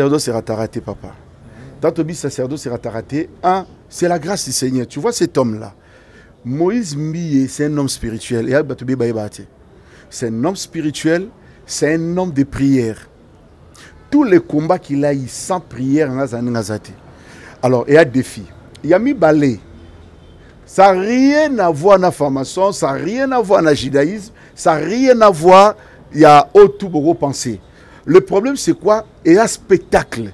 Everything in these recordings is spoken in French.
sacerdoce sera raté, papa. Sera raté, un, c'est la grâce du Seigneur. Tu vois cet homme-là. Moïse Mbiye, c'est un homme spirituel. C'est un homme spirituel, c'est un homme de prière. Tous les combats qu'il a eu sans prière, alors il y a des défi. Il a mis balai. Ça n'a rien à voir avec la formation, ça n'a rien à voir avec le judaïsme, ça n'a rien à voir, il y a autre pensée. le problème c'est quoi? Eya spectacle.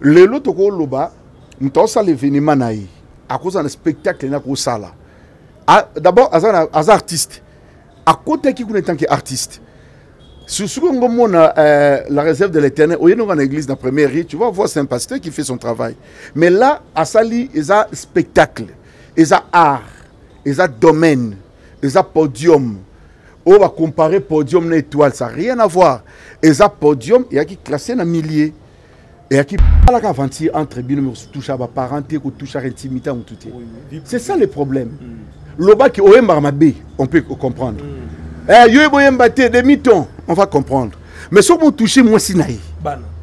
Lelo tokoloba moto azosala événement na ye. Akozala na spectacle na akosala d'abord aza artiste. Akotaki kuna etanke artiste. Soki ongo mona euh, la réserve de l'éternel oyeni ongo na église na première ri tu vas voir c'est un pasteur qui fait son travail. Mais là asali eza spectacle eza art eza domaine eza podium. On va comparer podium et étoile, ça n'a rien à voir. Et ça podium, il y a qui classé dans milliers. Et il y a qui parle aventure entre bien touche à la parenté, touche à l'intimité, tout. C'est ça le problème. Loba qui on peut comprendre. Eh, yo boyemba te demi-ton, on va comprendre. Mais si on touche moi si naï.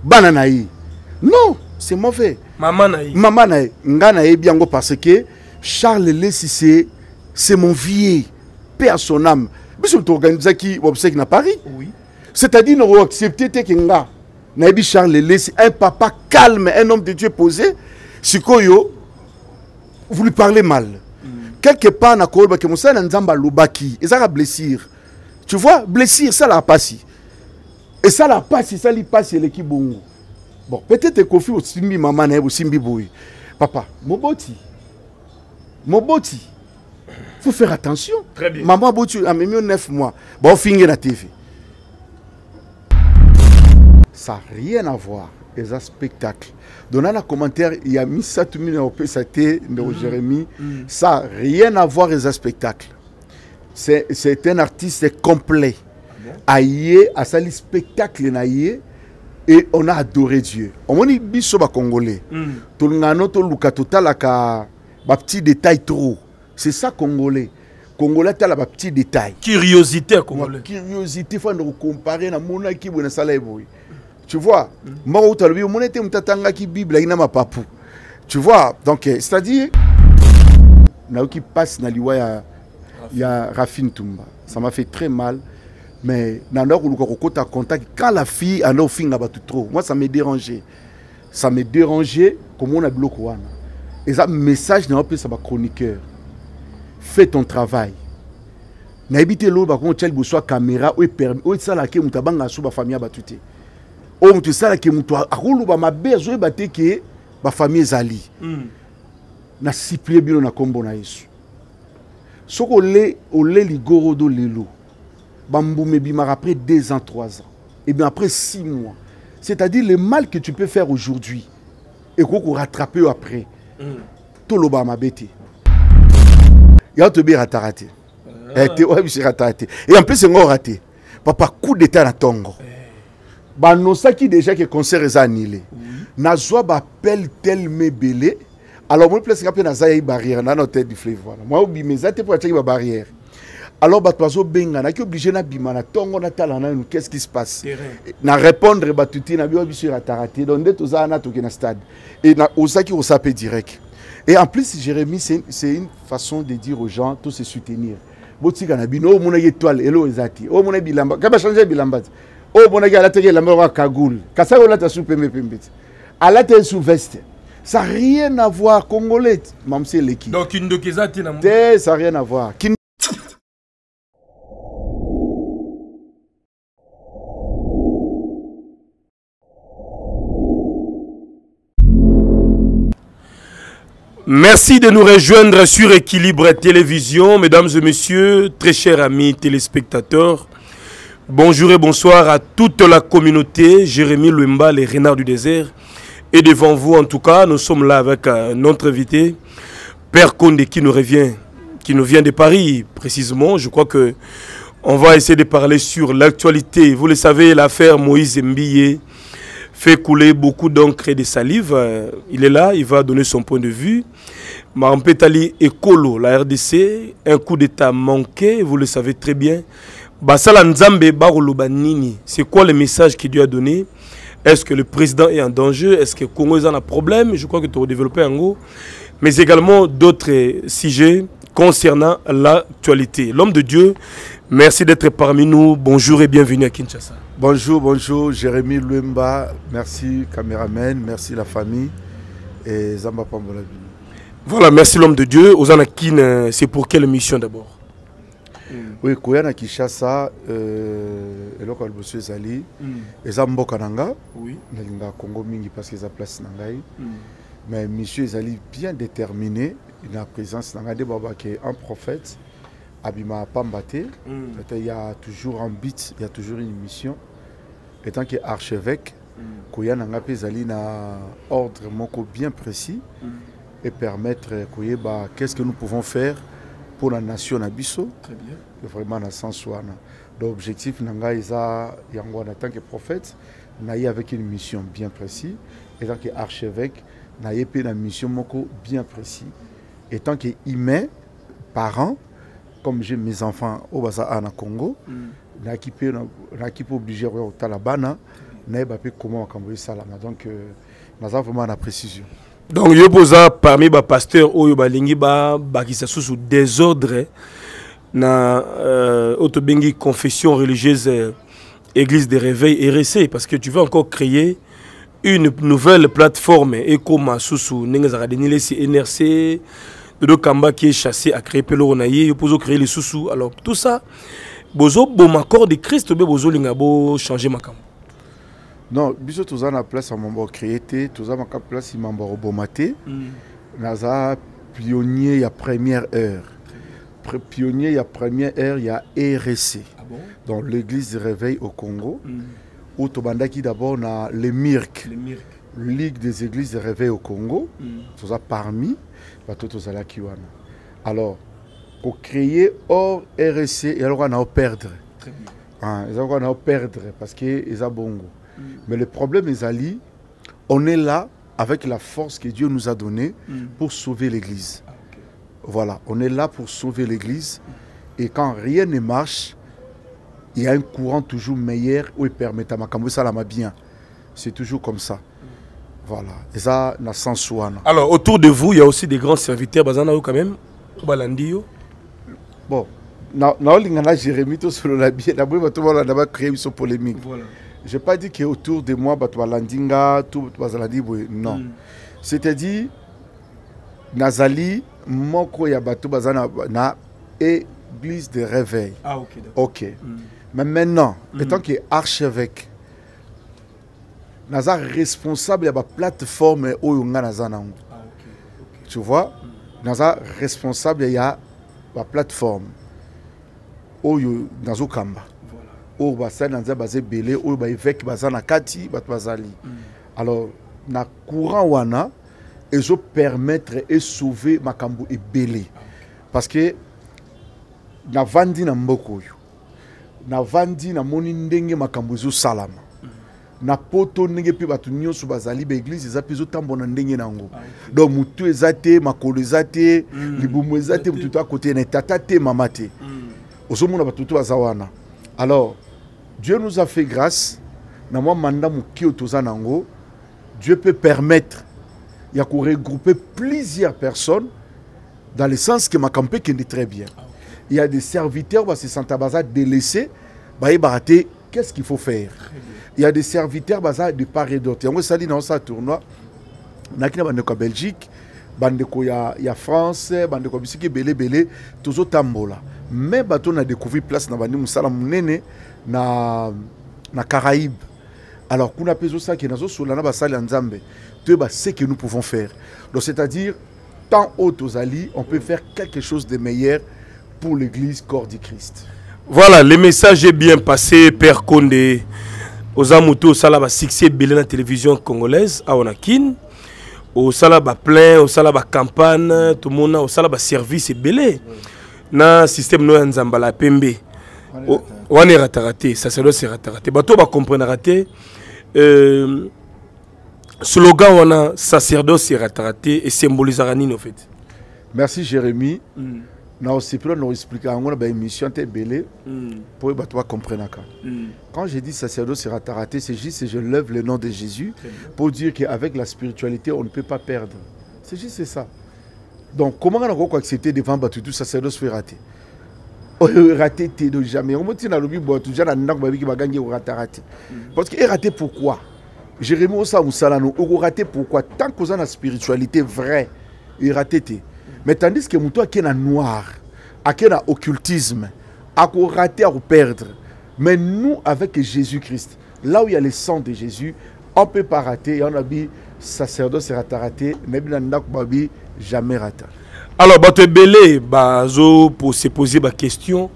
Bana. naï. Non, c'est mauvais. Maman naï. Maman naï. Nga naï bien parce que Charles Lessissé, c'est mon vieux. Père son âme. biso toorganizaki wabseki na paris. Oui. c'est-à-dire na oaccepte teke nga. Nayebi charles lelesi un papa calme un homme de dieu posé sikoyo vous lui parlez mal. Mm. quelque part nakoyebaki mosala na nzambe alobaki ezaka blessire tu vois blessire esalaka mpasi esalaka mpasi esali mpasi eleki bongo. Bon peut-être ekofi osimbi mama na ye bosimbi boye papa moboti. Moboti. Faut faire attention. Très bien. Maman Boti a même 9 mois. Bon, finir la TV. Ça n'a rien à voir. Les spectacles. Dans un commentaire, il y a mis ça tout le monde ça de Jérémy. Ça n'a rien à voir les spectacles c'est un artiste complet. Aïe, à sa spectacle et on a adoré Dieu. On a biso ba congolais. Tout le monde to luka total ka ba petit détail trop. C'est ça congolais. Congolais tala ba petit détail. Curiosité congolais. Curiosité faut nous comparer na mona ki bona sala eboy. Tu vois, moi au talobi on était mtatanga ki Bible ina mapapu. Tu vois, donc c'est-à-dire na qui passe na liwa ya il y a Rafine Toumba. Ça m'a fait très mal. Mais dans contact, quand la fille a fait trop, moi ça m'a dérangé. Ça m'a dérangé comme on a bloqué. Et ça, message n'a pas ça chroniqueur. Fais ton travail. N'habite l'eau, bah, quand tu as caméra, ou permis, ou ça la que tu as sous la famille batute. Ou tu sais que tu as roulé ma besoin de que ma famille zali. Na bien na Yesu soki ole oleli gorodo lelo bambume ebimaka après deux ans trois ans et bien après six mois c'est-à-dire le mal que tu peux faire aujourd'hui ekoki rattraper après mm. toloba mabe te ya toberataka te oyebisikataka te et en plus yango rate papa coup d'état na ntongo banosaki déjà ke concert eza annulé. Nazwa bapele telme ebele alors moi place ngape naza ya barrière. Na hôtel du fleuve wana moi obima eza te mpo atiaki ba barrière. Alors bato bazobengana aki oblige nabima na ntongo natala nanu qu'est ce qui se passe? Na répondre bato te na biso biso erataka te donc nde toza wana toke na stade. Et ozalaki kosa mpe direct et en plus jérémie c'est une façon de dire aux gens tous se soutenir. Botika na bino omonaki étoile elo eza te omonaki bilamba. Ka bachange bilamba. Te omonaki alataki elamba kaka kagoule. Kasaki olata su pembe pembe. Te alata su veste. Ça n'a rien à voir, Congolais, même c'est l'équipe. Donc, une de Ça n'a rien à voir. Merci de nous rejoindre sur Équilibre Télévision, mesdames et messieurs, très chers amis téléspectateurs. Bonjour et bonsoir à toute la communauté. Jérémy Lumba, les renards du désert. Et devant vous, en tout cas, nous sommes là avec euh, notre invité, Père Condé, qui nous revient, qui nous vient de Paris, précisément. Je crois que on va essayer de parler sur l'actualité. Vous le savez, l'affaire Moïse Mbillé fait couler beaucoup d'encre et de salive. Euh, il est là, il va donner son point de vue. Mampetali Ekolo, la RDC, un coup d'État manqué, vous le savez très bien. Basala Nzambe c'est quoi le message qu'il lui a donné? Est-ce que le président est en danger? Est-ce que congo est un problème? Je crois que tu as développé un go mais également d'autres sujets concernant l'actualité. L'homme de dieu merci d'être parmi nous. Bonjour et bienvenue à kinshasa. Bonjour bonjour jérémy Lumba merci caméraman. Merci la famille. Et zamba pambola voilà merci l'homme de dieu. Ozana kin c'est pour quelle mission d'abord? Oui koya kinshasa euh, eloko ya liboso ezali mm. eza mboka na nga nalingaka congo mingi parce que eza place na ngai. Mm. mais mission ezali bien déterminé na présence na ngai nde babake un prophète abima pamba te mm. il y a toujours un but il y a toujours une mission étant que archevêque mm. koya na nga mpe ezali na ordre moko bien précis mm. et permettre koyeba qu'est-ce que nous pouvons faire pour la nation na biso vraiment na sens wana donc objectif na ngai eza yango wana tant que prophète naye avec une mission bien précis et tant que archevêque naye mpe na mission moko bien précis et tant que humain parent comme j'ai mes enfants oyo baza na congo nayaki mpe nayaki mpe obligé koya kotala bana nayeba mpe koma makambo esalama donc naza vraiment na précision. Donc yo boza parmi bapasteur oyo balingi babakisa susu désordre na euh, confession religieuse euh, église de réveil RSC parce que tu veux encore créer une nouvelle plateforme ekoma susu ndenge ezalaka denilesi nrc dodo kamba qui est chassé à créer peloko na ye yo mpo ozocréer lisusu alors tout ça bozoboma corps de christ obe bozolinga bochange makambo. Non biso toza na place ya mambo créé te toza maka place mambo akoboma te. Naza pionnier ya première heure. Pionnier ya première heure ya RSC ah bon? donc l'église de réveil au Congo. Où tobandaki d'abord na le MIRC. Ligue des églises de réveil au Congo. Toza parmi bato tozalaki wana alors kocréer hors RSC ezalaka na operdre ezalaka na operdre parce que eza bongo Mm. Mais le problème, Ezali, on est là avec la force que Dieu nous a donnée mm. pour sauver l'Église. Ah. Voilà, on est là pour sauver l'Église. Et quand rien ne marche, il y a un courant toujours meilleur où il permet à Makambo Salama bien. C'est toujours comme ça. Voilà. Et ça, na sens Alors, autour de vous, il y a aussi des grands serviteurs, Bazana quand même, Balandio. Bon, na na Jérémie to solo la bien, d'abord tout le monde a créé une polémique. Voilà. Je n'ai pas dit qu'autour de moi, Landinga, tout non. Mm. C'est-à-dire, Nazali, moko ya bato bazana na église de réveil. Ah, ok. Ok. Mm. Mais maintenant, mm. étant que archevêque, naza responsable de la plateforme oyo nga naza nango. Ah. Tu vois? Mm. Naza responsable de la plateforme oyo nazo kamba. oyo basali na nzambe baza ebele oyo baévêque baza na kati bato bazali alors na courant wana ezopermettre esauve makambo ebele parce que navandi na mboka oyo navandi namoni ndenge makambo ezosalama na poto ndenge mpe bato nyonso bazali baeglize eza mpe ezotambola ndenge nango donc motu eza te makolo eza te libumu eza te motu to akote na tata te mama te. Ozomona bato to baza wana. Alors Dieu nous a fait grâce. Dieu peut permettre il y a regrouper plusieurs personnes dans le sens que ma campagne est très bien. Il y a des serviteurs qui se sentent délaissés. Qu'est-ce qu'il faut faire? Il y a des serviteurs de part et d'autre. Il y a dans un tournoi. en Belgique, bandeko ya, ya France, bandeko bisiki belé belé, tozo tambola. Mais bato na découvert place na bandi musala munene na na Caraïbes. Alors kuna pezo ça qui nazo sola na basali nzambe. Tu ce que nous pouvons faire. Donc c'est-à-dire tant aux alliés, on peut faire quelque chose de meilleur pour l'église corps du Christ. Voilà, le message est bien passé Père Condé. Ozamuto sala ba succès belé na télévision congolaise à Onakin. osala baplein osala bacampagne tomona osala baservice ebele na systeme no ya nzambala ya pembe. Wana erataka te sacerdoce erataka te bato bacomprenaka te euh, slogan wana sacerdoce erataka te esymbolisaka nini au fait? Merci jérémy. Mm. Naosepela na koexplike yango na baémission te ebele mpo bato bacomprenaka mm. quand je dis sacerdoce raté c'est juste je lève le nom de jésus pour dire qu'avec la spiritualité on ne peut pas perdre. C'est juste ça. Donc comment on a accepter devant bato tout sacerdoce fait rater? Oyo raté te de jamais. Omo ntina alobi bo tuja na ndako babiki bagangi oratara te parce que eraté pourquoi? Jérémie osala mosala no okoraté pourquoi? Tant koza na spiritualité vrai eraté te mais tandis que moto ake na noir ake na occultisme akoraté akoperdre mais nous avec jésus christ là où il y a le sang de jésus on peut pas rater. Et on a dit sacerdoce ratara te nayebi na ndako babi jamais rata. Alors bato ebele bazo po se poser baquestion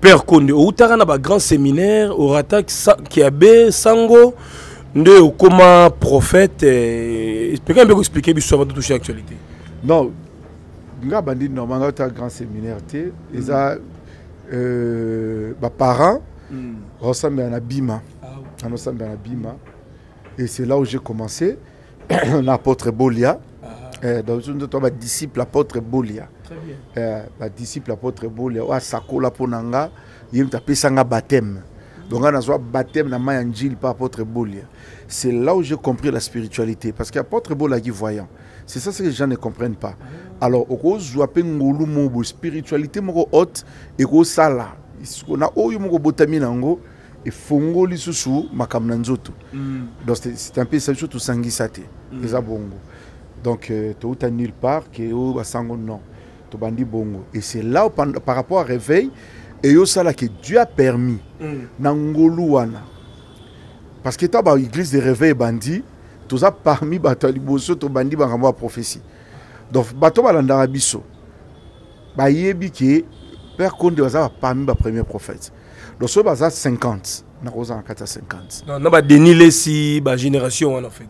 père konde outaka na bagrand séminaire orataki kiabe sango nde okóma prophète eh, peka mpe koexplike biso avant touche actualité non nga bandi normalement ota grand séminaire te eza euh, baparent osambela na bima. Anosambela na bima. Et c'est là où j'ai commencé na apôtre bolia. Eh, donc nde to badisciple apôtre bolia. Eh, badisciple apôtre bolia oyo asakola mpo na nga ye moto apesanga baptême. Donc nga nazwa baptême na mai ya njili mpo apôtre bolia. C'est là où j'ai compris la spiritualité. Parce que apôtre bolia aki voyant. C'est ça ce que les gens ne comprennent pas alors okozwa mpe ngolu moko spiritualité moko haute ekosala na oyo moko obotami na yango efongoli lisusu makambo na nzoto Mm. donc c'est un peu ça biso tosangisa te eza bongo donc euh, touta nulle part ke oyo basango non tobandi bongo et c'est là où, par par rapport à réveil eyosala ke dieu a permis Mm. na ngolu wana parce que ta baéglise de réveil ebandi toza parmi bato ya liboso tobandi makambo ya prophétie donc bato balandaka biso. Bayebi ke père konde baza baparmi bapremier prophète. Donc soki baza 50 nakozala na kati ya 50 Non, na badeni lesi bagénération wana en fait.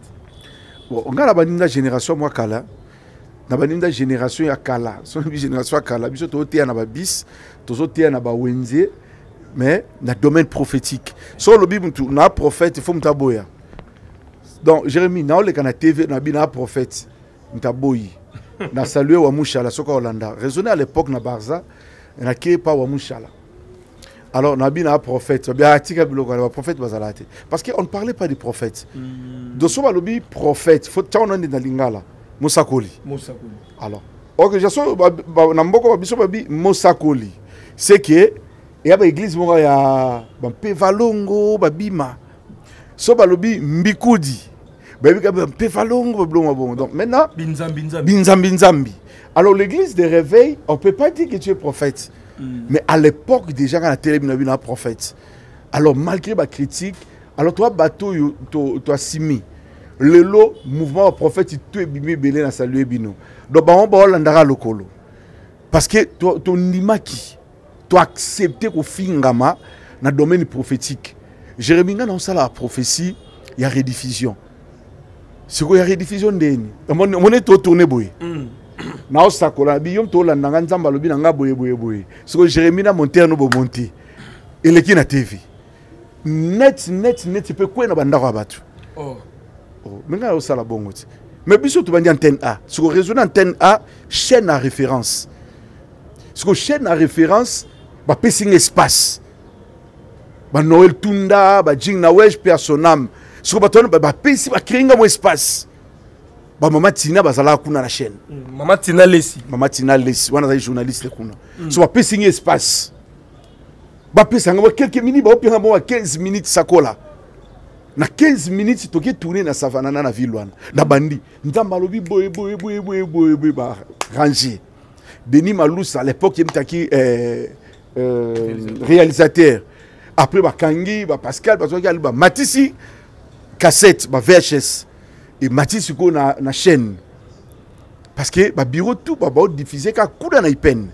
Bon nga na baninda génération mwa kala. Na baninda génération ya kala. So nabi génération ya kala biso tozoteya na babis tozoteya na bawenze mais na domaine prophétique. So olobi mutu na prophète il faut mutu aboya donc jérémie naoleka na tv nabi na prophète mutu aboyi na salue wa mushala soki aolanda raisonné à l'époque na barza nakei pa wa mushala alors nabi na prophète babi atika biloko wana baprophète bazala te parce que on ne parlait pas des prophètes. Donc so balobi prophète fo ntango nande na lingala mosakoli alors ba- na mboka babiso babi mosakoli c'est que eya baeglise moko ya bampe valongo babima so balobi mbikudi donc maintenant binzambi nzambi binzambi nzambi alors l'église de réveil on peut pas dire que tu es prophète. Mm. mais à l'époque déjà quand la télé bino bino prophète. Alors malgré ba critique alors toi bateau yo to to asimi lelo mouvement prophète to ebimi ebele na salue bino. Donc bango baolandaka lokolo. Parce que to to ndimaki to accepte kofingama na domaine prophétique. Jérémi nga naosala prophétie ya rediffusion sikoyo ya rediffusion ndeni. Omoni totourne boye. Mm. naosakola na bi yo moto olanda nga nzambe alobi na nga boye boye boye. Sikoyo jérémi na montere no bomonte eleki na tv net net net mpe kwei na bandako ya bato. Oh. Oh, me ngai osala bongo te mais biso tobandi antenne a. Sikoyo réseau na antenne a chaîne à référence. Sikoyo chaîne à référence bapesi nga espace. Banoel tunda bajing na wege mpe ya sonam sikoyo bato wana ba- bapesi bakrei nga mo espace bamama tina bazalaka kuna na chaîne. Mm. mama tina lesi. Mama tina lesi wana azali journaliste kuna. So bapesi nga espace. Bapesanga ba quelques minutes baopenga mo ba 15 minutes sakola. Na 15 minutes toke tourne na savanana na ville wana. Na bandi. Nzambe alobi boye boye boye boye boye boye barange denis malusa à l'époque ye mitaki euh, euh, réalisateur. après bakangi bapascal bazwaki ali bamatisi cassette ba vhs ematisi sikoyo na, na chaîne. Parce que babiro tout babaodiffuze kaka kuda na ipene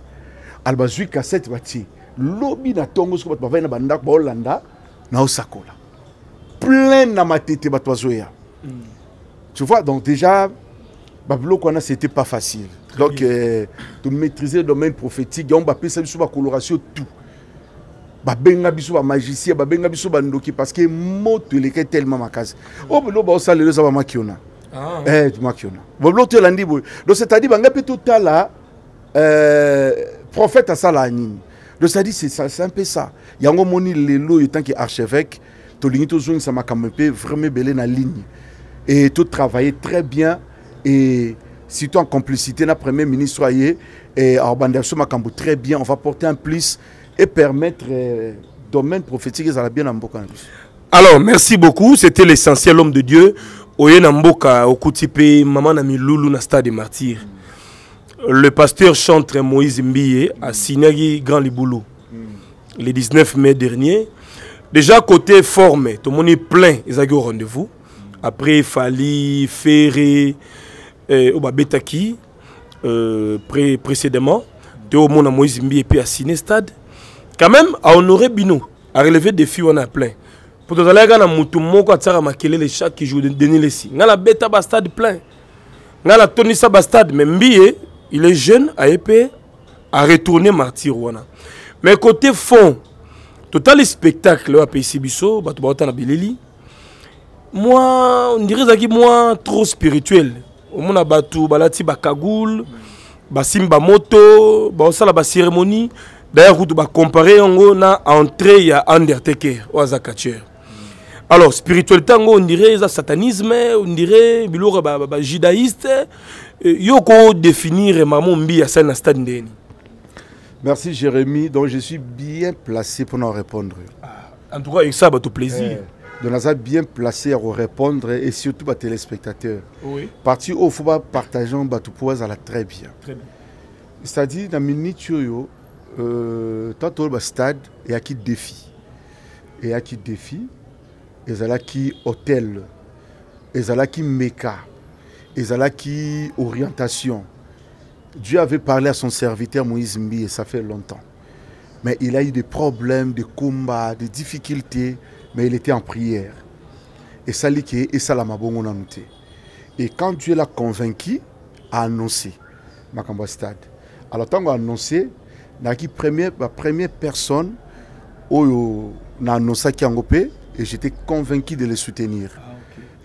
ali bazwi cassette batie lobi na ntongo soki bato bavai na bandako baolanda naosakola plein na matete bato bazoya tu vois donc déjà babiloko wana c'était pas facile. Donc euh, to maîtriser le domaine prophétique yango bapesa biso bakoloration tout babenga biso bamagicien babenga biso bandoki parce que moto eleki tellement makasi oyo biloko baosalela eza bamakiona Ah. eh, makiona. Babiloko to elandi boye. Donc c'est-à-dire banga mpe totala euh, prophète asala nini. Ça dit c'est ça c'est un peu ça. Yango moni lelo en tant qu'archevêque tolingi tozongisa makambo mpe vraiment ebele na ligne. Et tout travailler très bien. Et surtout en complicité na premier ministre aye et abanda biso makambo très bien. On va porter un plus et permettre euh, domaine prophétique ezala bien na mboka Alors, merci beaucoup. C'était l'essentiel homme de Dieu. Oye na mboka okuti pe mama na milulu na stade. Le pasteur chantre Moïse Mbiye a signé Grand Liboulou le 19 mai dernier. Déjà côté forme, est plein, ont au rendez-vous. Après Fali, Ferré, euh, Obabetaki, euh, pré précédemment, tout le monde a Moïse Mbiye puis a signé stade. quand même ahonoré bino arelevé défi wana ya plein. Po tozalaki kaka na motu moko atiaka makelele chaque jour denis lesi ngai nabeta bastade plein. Ngai natondisa bastade mais mbiye il est jeune aye mpe aretourne martyre wana. Mais côté fond totali spectacle oyo apeisi biso bato baota na bileli moi on dirait ezalaki moi trop spirituel. Omona bato balati bakagoule basimbi bamoto baosala bacérémonie D'ailleurs, kutu ba comparer yango na entrée ya Undertaker ou Azakacher. Alors, spiritualité, on dirait ça satanisme, on dirait biloko ba, ba, ba judaïste. Euh, Yoko définir maman mbi à na stade ndeni. merci jérémy donc je suis bien placé pour en répondre En tout cas, bah, tout plaisir. Eh, donc naza bien placé à répondre et surtout téléspectateurs Oui, parti oyo fo bapartage bato mpo bazala très bien très bien. c'est-à-dire na minute oyo euh, tant oyo bastade eyaki défi eyaki défi ezalaki hôtel. Ezalaki meka ezalaki orientation. Dieu avait parlé à son serviteur moïse mbi et ça fait longtemps. Mais il a eu des problèmes des combats des difficultés mais il était en prière. Esali ke esalama bongo nanu te et quand dieu l'a convaincu a annoncé makambo stade. Alors ntango annoncé nayaki première, ba première personne oyo naannonsaki yango mpe et j'étais convaincu de le soutenir.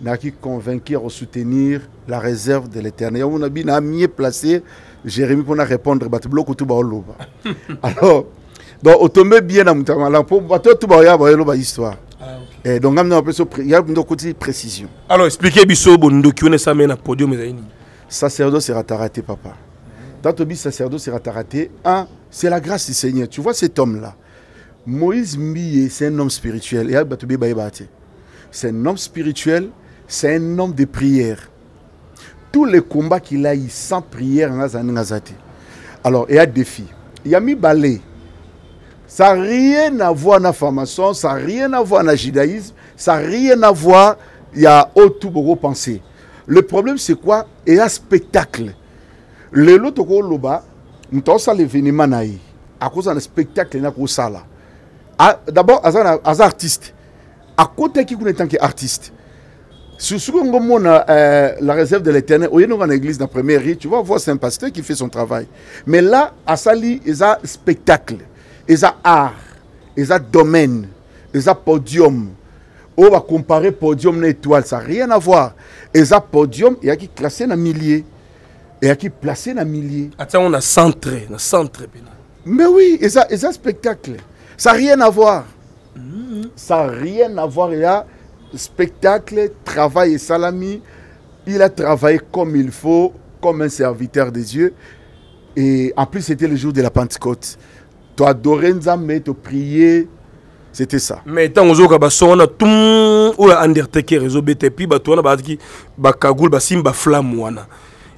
Nayaki convaincu ya kosoutenir la réserve de l'éternel. Yango na bi na mieux placé jérémi mpona répondre bato biloko tu baoloba. Alors donc otombe bien na moto ya malamu mpo bato tu baoya baoloba histoire. Eh, donc ngami na bapeso ya ndo okoti précision. Alors, expliquez biso bondoki on est na podium ezali nini. sacerdoce sera raté, papa. Dans ton sacerdoce sera raté, un, c'est la grâce du Seigneur. Tu vois cet homme-là. Moïse Mbiye, c'est un homme spirituel. Et. C'est un homme spirituel, c'est un homme de prière. Tous les combats qu'il a eu sans prière. Alors, il y a défi. Il y a mis balai. Ça n'a rien à voir avec la formation, ça n'a rien à voir avec le judaïsme, ça n'a rien à voir, il y a autre beaucoup pensé. Le problème, c'est quoi? Il y a spectacle. lelo tokoloba ntosala événement na ye. Akozala na spectacle na kosala. D'abord aza artiste. Akotaki kuna etanke artiste soki ongo mona euh, la réserve de l'éternel oyeni ongo na église na premier ri tu vas voir c'est un pasteur qui fait son travail. Mais là asali eza spectacle eza art eza domaine eza podium. Oyo bacompare podium na étoile ça rien à voir. Eza podium eyaki classé na millier. Il y a qui placé dans milliers. Attends, on a centre, on a centre. pena. Mais oui, et ça, et ça spectacle. Ça n'a rien à voir. Ça n'a rien à voir. Spectacle, travail et salami. Il a travaillé comme il faut, comme un serviteur de Dieu. Et en plus, c'était le jour de la Pentecôte. Tu adorais Nzambe, tu priais. C'était ça. Mais tant ozoka baso wana tum oyo undertaker ezobeta epuis bato wana bazalaki wana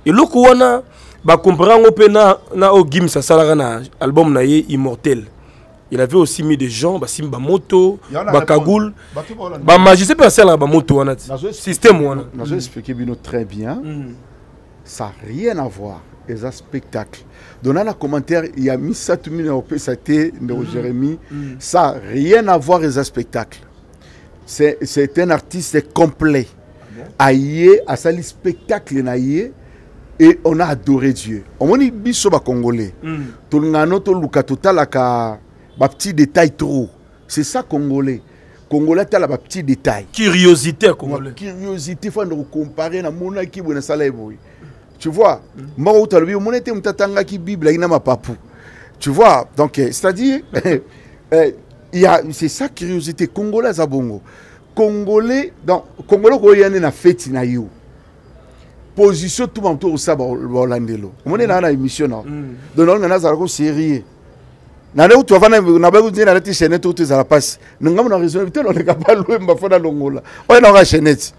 eloko wana bakompare yango mpe na, na oyo gims asalaka na album na ye immortel il avait aussi mis des gens basimba bamoto bakagule bamagicien mpe basalaka bamoto wana système wana Je vais expliquer Bino très bien. Ça n'a rien à voir. Et ça, spectacle. Dans un commentaire, il y a mis ça, tout le monde a c'était Jérémy. Ça n'a rien à voir avec ça, spectacle. C'est un artiste complet. À ça, le spectacle, naïe, et on a adoré Dieu. On dit biso ba congolais. Tout le monde to luka total ka ba petit détail trop. C'est ça congolais. Congolais t'as la ba petit détail. curiosité congolais curiosité faut nous comparer na mona ki bwana sala eboy tu vois moko utalobi omona ete moto atangaki bible ayi na mapapu Tu vois, donc, c'est-à-dire, il y a, c'est ça curiosité congolaise à Bongo. Congolais, donc, Congolais, quand il y a une fête, na yo. position tuma moto osala baolandelo omoni naa na émission na mm. donc naolonga nazala kosérieux nande kutu avana nabakutie nalati chenete kutu ezala mpasi nongambo na raisonne te noleka balwemba fo nalongola oyo naoka chenete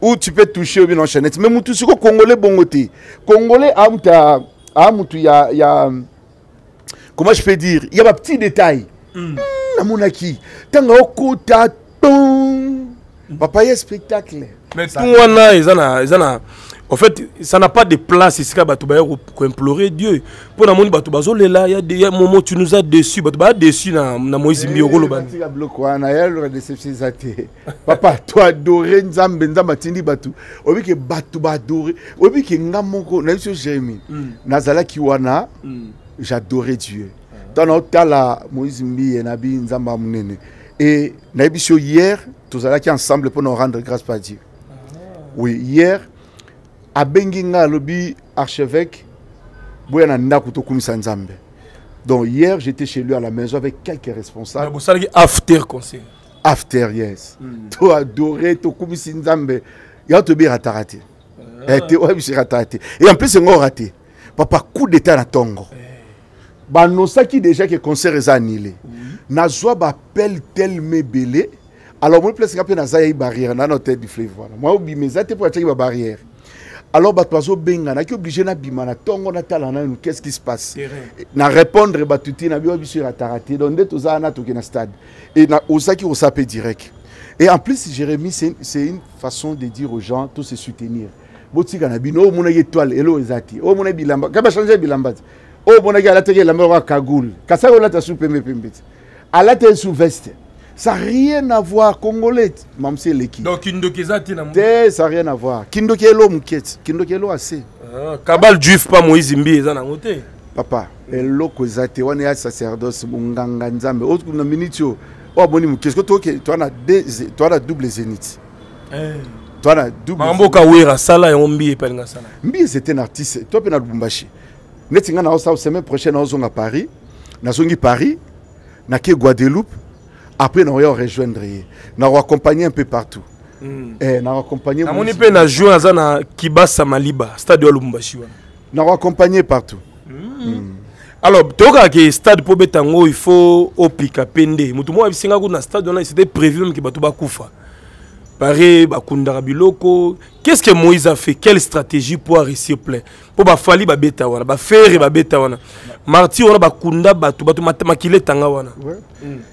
ou tu peux toucher obi na chenete mais mutu siko congolais bongo te congolais amutu aa mutu ya ya comment je peux dire? Ya bapetit détail mm. mmh, namonaki ntango okota ton. Mm. Bapaya spectacle. Mais tu wana eza na en fait ça n'a pas de place bato baya koimplorer dieu. Mpo namoni bato bazolela ya de- ya momo tu nous as déçu bato baya déçu na moïse mbi okoloba nini? batika biloko wana ya loka déception eza te papa toadore nzambe nzambe atindi bato. Oyebi ke bato baadore oyebi ke nga moko na biso jérémi nazalaki wana j'adorais dieu. Ntango naotala moïse mbiye nabi nzambe ya monene e nayebi so hier tozalaki ensemble mpo na rendre grâce pa dieu. Oui hier abengi nga alobi archevêque boya na ndako tokumisa nzambe. Donc hier j'étais chez lui à la maison avec quelques Na responsables bosalaki after concert after yes. To adoré tokumisi nzambe. Ya tobirataka te Eh, te oyebisirataka te et en plus yango rate papa coup d'état na ntongo banosaki déjà ke concert eza annulé. Nazwa bapele telema ebele alors moi place nga mpe naza yai barrière. Na na hotel du fleuve wana mwa obima eza te mpo atiaki babarrière alors bato bazobenga naki oblige nabima na ntongo natala nanu qu'est ce qui se passe? Na répondre bato te na biso biso erataka te donc nde toza wana toke na stade. Et na- ozalaki kosa mpe direct. Et en plus jérémi c'est une façon de dire aux gens to se soutenir. Botika na bino oyo omonaki étoile elo eza te oyo omonaki bilamba ka bachange bilamba. Te oyo omonaki alataki elamba yoka kagoule. Kasaki olata su pembe pembe te alata ye sous veste ça a rien à voir congolais mamsi eleki donc kindoki te na te ça a rien à voir. Kindoki elo moke ti kindoki elo ase Ah, kabal juif mpa moïse mbi eza nango te papa eloko eza te wana ya sacerdoce monganga nzambe. Na minute oyo oyo amoni moke soki toke toana toana double zénith. Toana double mamboka wera asala yango mbi epalinga asala mbi c'était un artiste. To mpe na lubumbashi. Neti nga naosala semaine prochaine naozonga paris. Nazongi paris. Nake guadeloupe après naoya rejoindre. Ye nakoaccompagne un peu partout. Eh, nakoaccompagne namoni mpe na juin aza na kibasa maliba stade ya lubumbashi wana. Nakoaccompagne partout. Alors tokaka ke stade mpo beta yango il faut opika mpe nde moto moko abisinga kuna na stade wana c'était prévu même ke bato bakufa pare bakundaka biloko. Qu'est ce que moïse a fait? Quelle stratégie pour réussir plein? Mpo bafali babeta wana bafere babeta wana. Martir wana bakunda bato bato mat- makila etanga wana.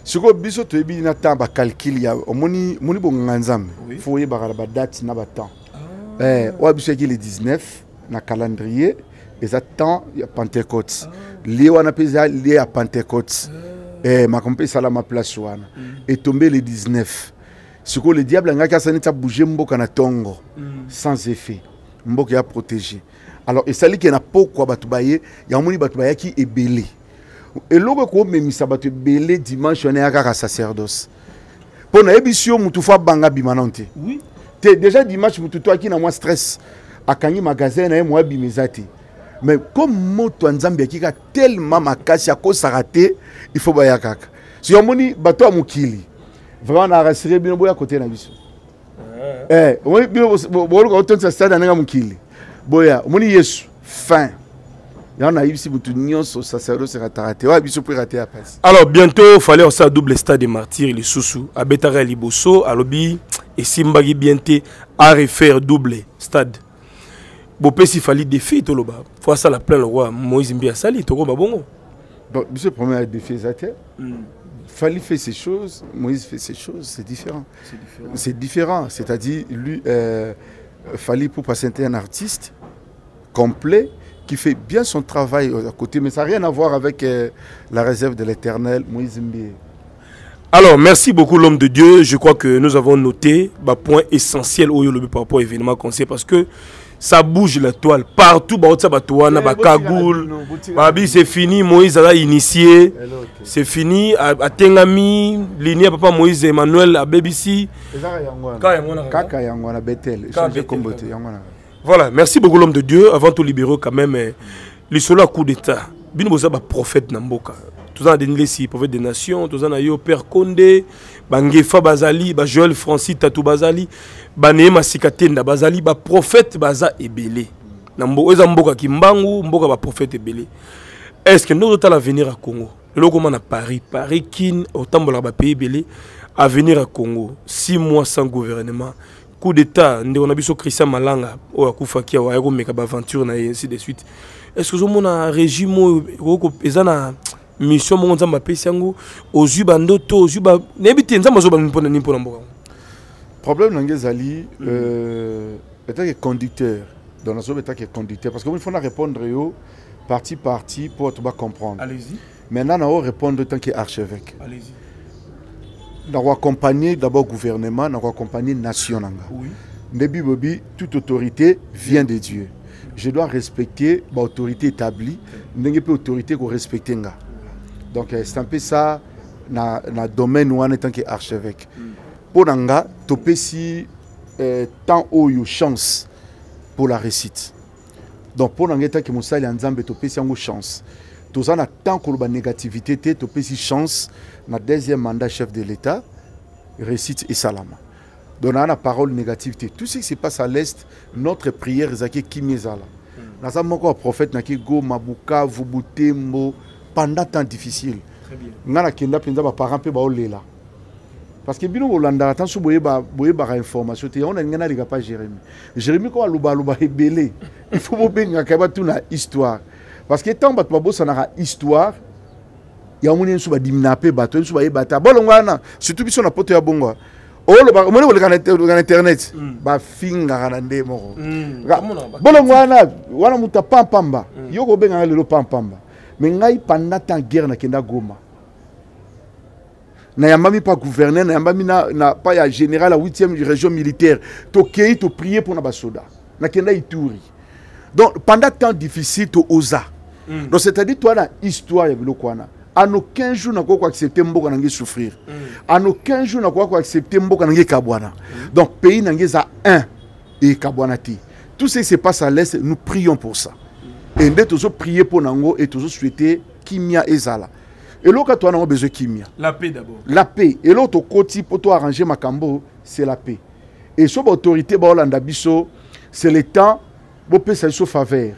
Sikoyo biso toyebi na ntan bacalcule ya omoni omoni bonganga nzambe. Oui. fo oyebaka na badate na batemps Eh, oyo biso yaki le 19 na calendrier eza temps ya pentecôte. Lie wana mpe eza lie ya pentecôte. Eh, makambo mpe esalama place wana. Etombe le 19 sikoyo le diable angaki asala neti abouge mboka na ntongo sans effet. Mboka ya protégé alors esaliki na pokwa bato baye yango moni bato bayaki ebele. Eloko ekomemisa bato ebele dimanche wana ya kaka sacerdoce. Mpo nayebi si yo mutu fo abanga bima nano te. Oui. te déjà dimanche mutu to aki na mwa stress. Akangi magasin na ye abima eza te. Mais comme moto ya nzambe akika tellement makasi akosaka te il faut baya kaka so yamoni bato ya mokili vraiment na rassire bino boya kote na biso Eh, omoni bino bos- bo- boluka otonisa stade na ndenge ya mokili boya omoni yesu fin. Yango nayebisi motu nyonso sacerdoce erataka te oya biso mpo erate ya pasi alors bientôt fallait osala double stade de martyr lisusu abetaka ya liboso alobi esimbaki bien te a refaire double stade. Bopesi fali défi toloba. Fo asala plein le roi moïse mbi asali tokoba bongo. Bon, monsieur le premier défi, ça était. Fali fait ces choses, Moïse fait ces choses, c'est différent. C'est différent. C'est-à-dire, lui, euh, Fali pour passer un artiste complet qui fait bien son travail à côté, mais ça n'a rien à voir avec euh, la réserve de l'éternel, Moïse Mbé. alors merci beaucoup l'homme de dieu je crois que nous avons noté bapoint essentiel oyo olobi par rapport à événement conseil parce que ça bouge la toile. Partout babi c'est fini moïse aza initié. C'est fini a- atengami linie ya papa moïse emmanuel Bethel, combote kaka. yango wana. Voilà, merci beaucoup l'homme de Dieu. Avant tout libérer quand même, eh, le solo à coup d'état. bino boza baprophète na mboka. Toza na denis lesi prophète des nations. Na yo père konde bangefa bazali bajoel francis tatu bazali baneye masika tenda bazali baprophète baza ebele. Eza mboka kimbangu mboka baprophète ebele. Est ce que nde ozotala avenir ya congo? Lelo okoma na paris paris kine otambolaka bapays ebele avenir ya congo. Six mois sans gouvernement. Coup d'état ndeko na biso christian malanga oyo akufaki awa aya komeka baaventure na ye ainsi de suite. Est ce que ozomona régime oyo eza mission moko nzambe apesi yango ozwi bandoto ozwi nayebi te nzambe azoba nini mpona nini mpona mboka problème nange ezali euh, etake conducteur. Donc nazoba etake conducteur. Parce que il faut na répondre yo parti parti po bato bacomprendre allez-y. Maintenant nao répondre tant que archevêque. Allez-y. Nakoaccompagner d'abord gouvernement nakoaccompagner nation na nga oui. Nde bibobi toute autorité vient de dieu. Je dois respecter baautorité établie. Ndenge mpe autorité korespecte nga donc euh, c'est un peu ça na, na domaine wana tant que archevêque mpo na nga topesi euh, temps oyo chance pour la réussite. Donc mpo na nga etaki mosali ya nzambe topesi yango chance. Toza na temps koloba négativité te topesi chance na deuxième mandat chef de l'état réussite esalama donc naa na parole négative. Te tout ce qui se passe à l'est notre prière ezalaki kimi ezala naza moko ya prophète naki goma bukavu butembo pendant temps difficile. Nga nakenda mpenza baparent mpe baolela. Parce que bino bolandaka tan so boyeba boyebaka information te yango na ngai naleka pa jérémi jérémi ko aloba aloba ebele. Il faut bobengaka batuna histoire. Parce que ntango bato babosanaka histoire yango nini so badimina mpe bato nso bayeba ta bolongo wana surtout biso na poto ya bongo. Oloba omoni koleka na inter- na internet. Mm. bafingaka na nde moko. Mm. Ba- bolongo wana wana moto apampamba yo kobengaka lelo pampamba me ngai pendant temps guerre nakenda goma. Nayambami pa gouverneur nayambami na, na pa ya général ya 8e région militaire. Tokei toprie mpona basoda. Nakenda ituri. Donc pendant temps difficile tooza Mm. donc c'est-à-dire toa na histoire ya biloko wana en aucun jour nakoki koaccepte mboka nange souffrir. Mm. en aucun jour nakoki koaccepte mboka nange ekabwana donc pays nange eza un ekabwana te tout ce qui se passe à l'est nous prions pour ça et nde tozoprier mpo nango et tozosouhaite kimia ezala eloko atoa nango besoin kimia. La paix d'abord. La paix. Eloko tokoti mpo toarrange makambo c'est la paix. Et so baautorité baolanda biso c'est le temps bopesa biso faveur.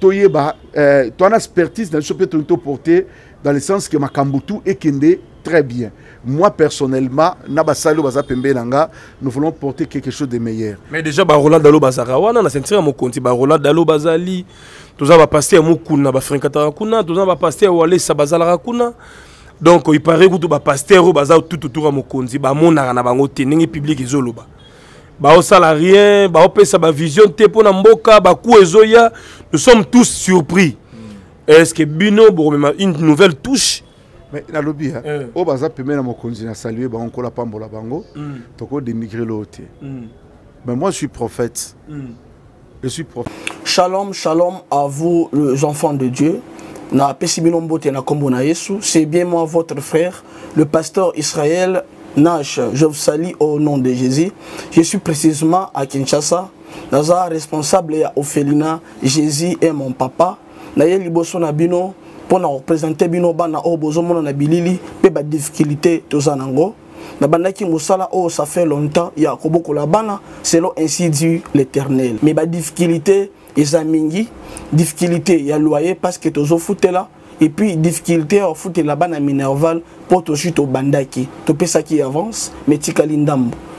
Toyeba euh, toana expertise na biso mpe tolingi toporte dans le sens que makambo tu ekende très bien moi personnellement na basali oyo baza pembeni na nga nous voulons porter quelque chose de meilleur. Mais déjà baroland dalo bazalaka wana na ceinture ya mokonzi baroland dalo bazali. Toza bapaster mokuna bafrenkataka kuna toza bapaster walesa bazalaka kuna. Donc ipare kutu bapaster oyo baza tout autour ya mokonzi bamonaka na bango te ndenge publike ezoloba baosala rien baopesa bavision te mpo na mboka baku ezoya. Nous sommes tous surpris. Est ce que bino bokomema une nouvelle touche? Mais nalobi Eh. eh. oyo baza pembeni na mokonzi na salue bango nkola pambola bango mm. tokodénigre lo te mm. mais moi je suis prophète mm. je suis prophète Shalom, shalom à vous les enfants de Dieu. Na pesi bino mbote na kombo na Yesu. C'est bien moi votre frère, le pasteur Israël Nash. Je vous salue au nom de Jésus. Je suis précisément à Kinshasa. Naza responsable ya Ophelina. Jésus est mon papa. Na ye liboso na bino pour na représenter bino bana o bozomona na bilili pe ba difficulté toza nango. nabandaki mosala oyo ça fait longtemps ya kobokola bana selon ainsi dit l'éternel. Mais badifficulté eza mingi difficulté ya loyer parce que tozofutela et puis difficulté ya kofutela bana minerval mpo tozwi tobandaki topesaki avance mais tikali ndambo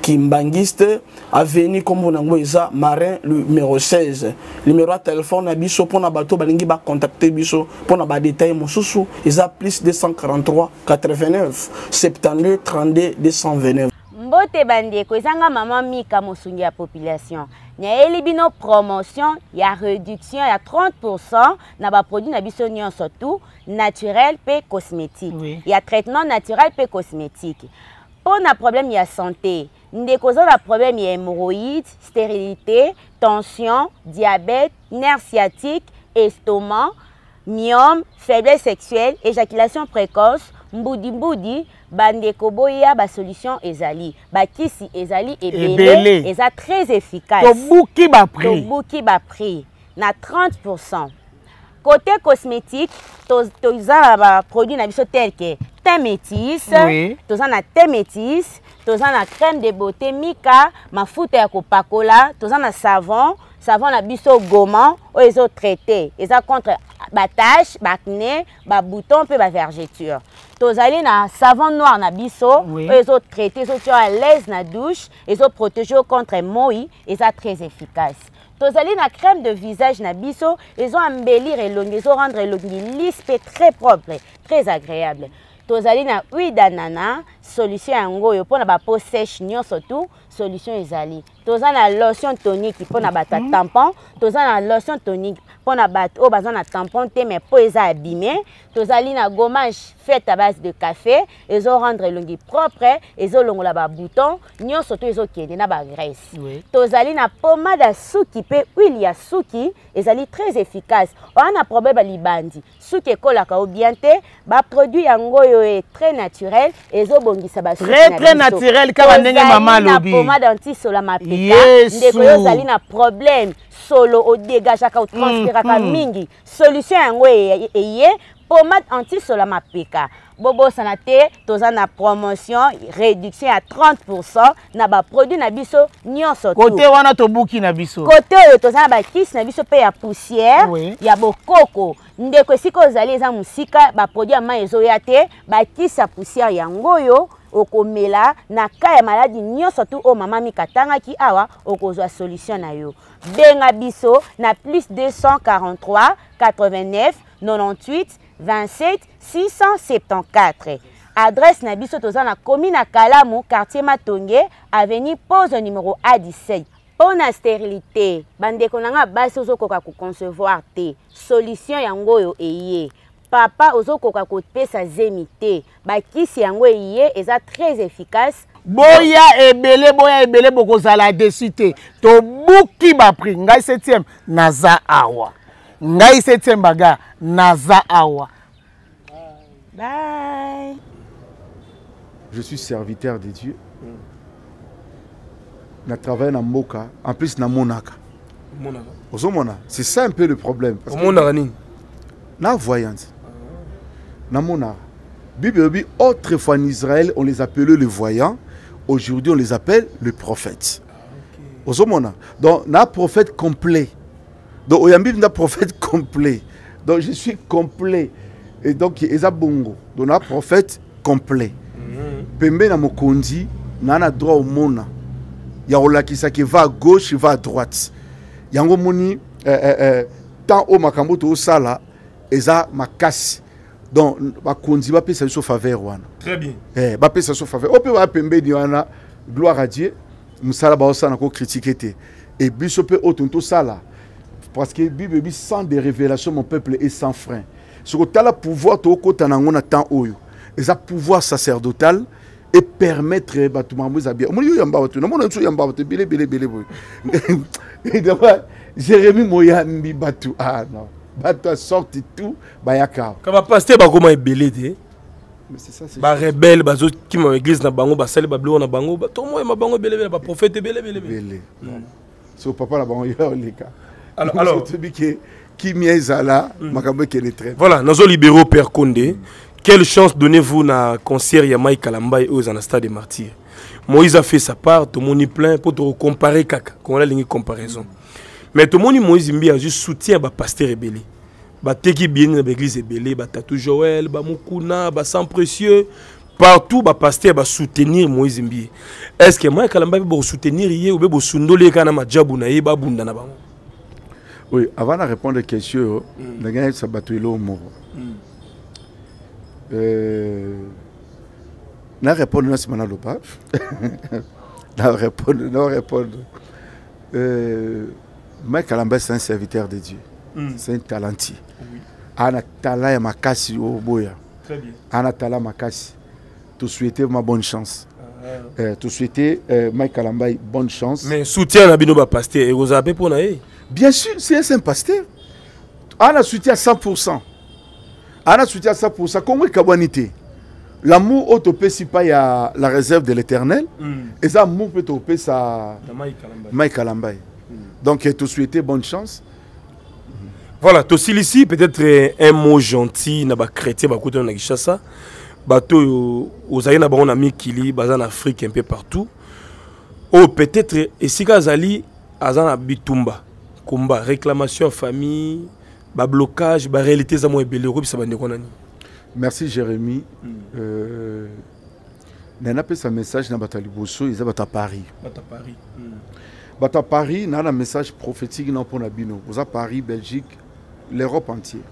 kimbangiste aveni nkombo nango eza marin numéro 16 numéro ya telefone na biso mpona bato balingi bacontacte biso mpona badetail mosusu eza plus 243 89 72 32 229 mbote bandeko ezanga mama mika mosungi ya population. Nayeli bino promotion ya réduction ya 30 na baproduit na biso nyonso tu naturel mpe cosmétique. Oui. ya traitement naturel mpe cosmétique mpo na problème ya santé. Ndeko oza na problème ya hémoroïde stérilité tension diabète nerf sciatique estomac myome faiblesse sexuelle éjaculation précoce mbudi-mbudi bandeko boya basolution ezali. Bakisi ezali ebele. eza très efficace. Tobuki baprix tobuki baprix na 30 côté cosmétique to- toza na baproduit na biso tel ke te métis Oui. toza na te métis toza na crème de beauté mika mafuta ya kopakola toza na savon savon na biso goma oyo ezotraite eza contre batache bacne babouton mpe bavergeture tozali na savon noir na biso oyo ezotraite ezotia à l'aise na douche ezoprotege contre moi eza très efficace tozali na crème de visage na biso ezoembellir elongi ezorendre elongi lisse mpe très propre très agréable. Tozali na huile d'anana solution yango oyo mpona bapeau sèche nyonso tu solution ezali. Toza na lotion tonique mpona bato ya tampon toza na lotion tonique mpona bato oyo baza na tampon te mais mpo eza abime tozali na gommage faite à base de café ezorendre elongi propre ezolongola babouton nyonso to ezokende na bagraisse Oui. tozali na pomade ya suki mpe huile ya suki ezali très efficace oya na problème ya libandi suki ekolaka o bien te baproduit yango oyo e très naturel ezobongisa basuki Très, na très biso. naturel, kaka ndenge mama alobi. pomade antisola mapeka ndeko yo ozali na problème solo odegageaka otranspiraka Mm, mm. mingi. Solution yango eye pomade antisola mapeka bobosana te toza na promotion réduction ya 30 na baproduit na biso nyonso kote wana tobuki na biso. Kote oyo toza na bakisi na biso mpe ya poussière Oui. ya bokoko. Ndeko esika ozali eza mosika baproduit ya mai ezoya te bakisi ya poussière yango oyo okomela na ka ya maladi nyonso tu oyo mama mikatangaki awa okozwa solution na yo benga biso na plus 243 89 98 27 674 adresse na biso toza na commune na kalamu quartier matonge avenue pose numéro a17 mpo na stérilité. Bandeko na nga basi ozokoka koconcevoir te. Solution yango oyo eye. Papa ozokoka kopesa zemi te. Bakisi yango eye eza très efficace boya ebele boya ebele bokozala desu te tobuki baprix ngai septième naza awa ngai septième baga naza awa bye Je suis serviteur de Dieu. Na travaille na mboka, en plus na monaka. omonaka Ozomona, c'est ça un peu le problème. Parce que omonaka nini? na voyante. Na monaka. Bible dit autrefois en Israël, on les appelait les voyants. Aujourd'hui, on les appelle les prophètes. Ozomona. Donc, na prophète complet. Donc, oyambi na prophète complet. Donc, je suis complet. Et donc, eza bongo. Donc, na prophète complet. pembe na mokonzi na na droit omona ya kolakisa ke va à gauche va à droite yango moni eh, eh, eh, tant oyo makambo toosala eza makasi donc bakonzi bapesa biso faveur wana. Très bien. Eh, bapesa biso faveur. Oyo mpe baya pembeni wana gloire à dieu mosala baosala na kokritike te. E biso mpe oyo toni tosala parce que bible ebi sans de révélation mon peuple est sans frein. Soki otala pouvoir tookɔta na yango na temps oyo. Eza pouvoir sacerdotal et permettre bato makambo eza bien. Omoni yo yamba bato namona biso yamba bato ebele ebele ebele boye. Daba jérémi moyambi bato. Ah non bato asorti tout bayaka awa. ka bapaster bakóma ebele te barebele bazokima na église na bango basali babiloko na bango tomoyema bango ebelebele baprofete ebelebelebe ebele so papa na bango ya oleka Alors- alors- toyebi ke kimia ezala makambo ekende très bien. Voilà, Nazo Libéraux Père Condé. Quelle chance donnez-vous na concert ya Mike Kalamba et aux en stade des martyrs? Moïse a fait sa part, tout le monde est plein pour te comparer kaka. Qu'on a une comparaison? Mais tout le monde Moïse Mbi a juste soutien ba pasteur rebelle. Ba teki bien na l'église rebelle, ba tatou Joël, ba Mukuna, ba sang précieux. Partout ba pasteur ba soutenir Moïse Mbi. Est-ce que Mike Kalamba ba soutenir yé ou ba sundole kana majabu na ye bunda na bango? oui avant de répondre à question ndenge nayebisa bato elo moko na répondre na nsima naloba na répondre na répondre Euh, mike kalamba c'est un serviteur de dieu c'est un talentier ana tala ya makasi oyo boya Très bien. ana tala makasi tosouhaite ma bonne chance euh, tosouhaite euh, mike kalamba bonne chance Mais soutien na bino ba pasteur et vous avez pour na ye. Bien sûr, c'est un pasteur. On a soutien à 100%. On a soutien à 100%. Comment est Kabwanité L'amour autopé si pas il y a la réserve de l'éternel. Et ça, l'amour peut autopé ça. Mike Alambay. Donc, tu souhaiter bonne chance. Voilà, aussi ici peut-être euh, un mot gentil na ba chrétien ba kote na Kinshasa. Bato aux na ba on a mis kili en Afrique un peu partout. Oh peut-être esika azali azana bitumba. Combat, réclamation famille, ba blocage, ba réalité za mo ebele ko bisa. Merci Jérémy. Euh, nana pe sa message na bato ya liboso eza bato ya paris Bata Paris. Bato ya paris na na message prophétique na mpo na bino. Oza paris belgique l'europe entière.